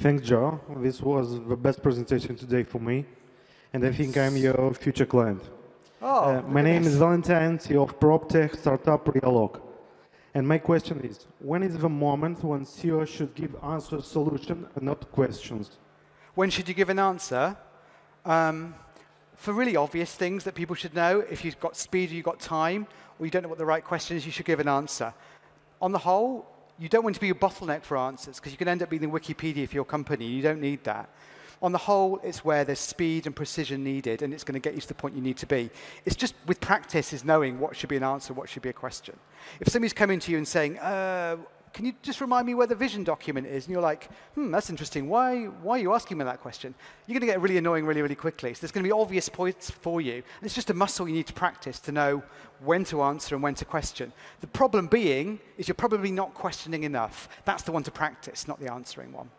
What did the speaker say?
Thanks, Joe. This was the best presentation today for me, and I think I'm your future client. Oh, Uh, my name is Valentine, CEO of PropTech startup Realog. And my question is, when is the moment when CEO should give answer solution and not questions? When should you give an answer? Um, for really obvious things that people should know, if you've got speed or you've got time, or you don't know what the right question is, you should give an answer. On the whole, you don't want to be a bottleneck for answers, because you can end up being the Wikipedia for your company. You don't need that. On the whole, it's where there's speed and precision needed, and it's going to get you to the point you need to be. It's just with practice is knowing what should be an answer, what should be a question. If somebody's coming to you and saying, uh, can you just remind me where the vision document is? And you're like, hmm, that's interesting. Why, why are you asking me that question? You're going to get really annoying really, really quickly. So there's going to be obvious points for you. And it's just a muscle you need to practice to know when to answer and when to question. The problem being is you're probably not questioning enough. That's the one to practice, not the answering one.